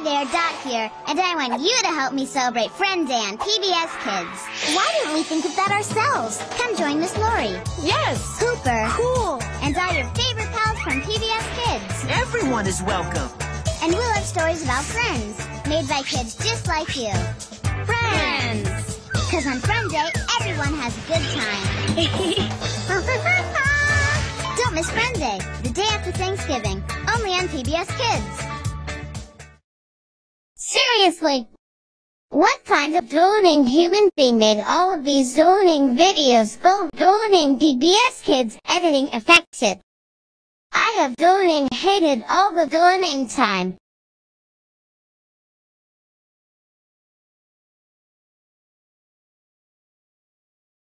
Hi there, Dot here, and I want you to help me celebrate Friend Day on PBS Kids. Why didn't we think of that ourselves? Come join Miss Lori, Yes! Hooper, Cool! and all your favorite pals from PBS Kids. Everyone is welcome! And we'll have stories about friends, made by kids just like you. Friends! Because on Friend Day, everyone has a good time. Don't miss Friend Day, the day after Thanksgiving, only on PBS Kids. Seriously, what kind of droning human being made all of these droning videos? Oh, droning PBS Kids editing affects it. I have droning hated all the droning time.